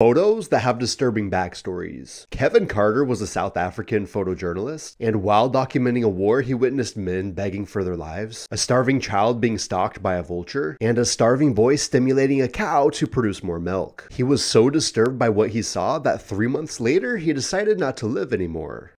Photos that have disturbing backstories. Kevin Carter was a South African photojournalist, and while documenting a war, he witnessed men begging for their lives, a starving child being stalked by a vulture, and a starving boy stimulating a cow to produce more milk. He was so disturbed by what he saw that three months later, he decided not to live anymore.